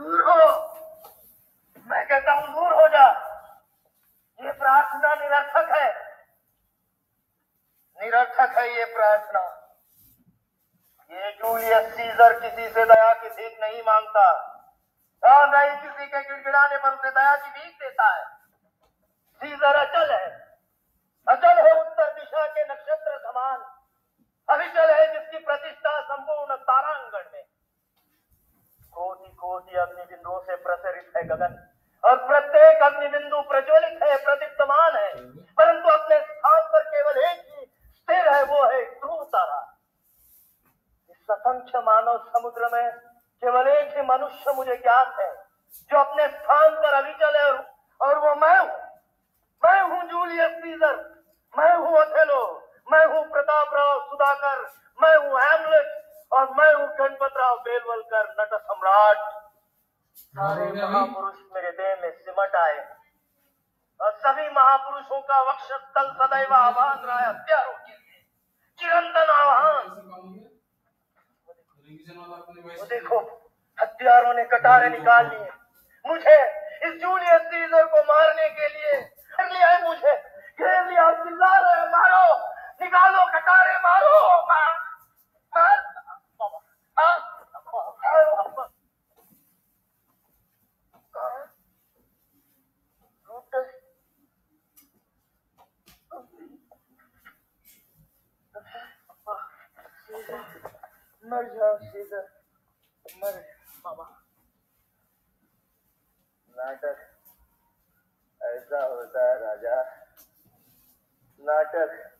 दूर हो। मैं कहता हूँ, दूर हो जा। ये प्रार्थना निरर्थक है। निरर्थक है ये प्रार्थना। ये जूलियस सीजर किसी से दया की भीख नहीं माँगता। और नहीं किसी के गिड़गिड़ाने पर उसे दया की भीख देता है। सीजर अचल है। अचल है उत्तर गगन। और प्रत्येक अग्नि बिंदु प्रज्वलित है प्रदीप्तमान है परंतु अपने स्थान पर केवल एक ही स्थिर है वो है ध्रुव तारा इस असंख्य मानव समुद्र में केवल एक ही मनुष्य मुझे ज्ञात है जो अपने स्थान पर अविचल है और, और वो मैं हूँ। मैं हूँ जूलियस सीजर मैं हूँ अथेलो मैं हूँ प्रताप राव सुधाकर मैं हूँ हैमलेट और मैं हूँ गणपत राव बेलवलकर नट सम्राट सारे महापुरुष मेरे देह में सिमट आए। और सभी महापुरुषों का वक्ष स्थल सदैव आह्वान रहा है हत्यारों के लिए। चिरंतन आह्वान। देखो हत्यारों ने कटारे निकाल लिए। मुझे इस जूनियर सीजर को मारने के लिए घेर लिया है मुझे घेर लिया और चिल्ला रहे हैं, मारो निकालो कटारे मारो मार, मार, मार, मार, लूट मर जाओ सीधा। मर नाटक। ऐसा होता है राजा। नाटक।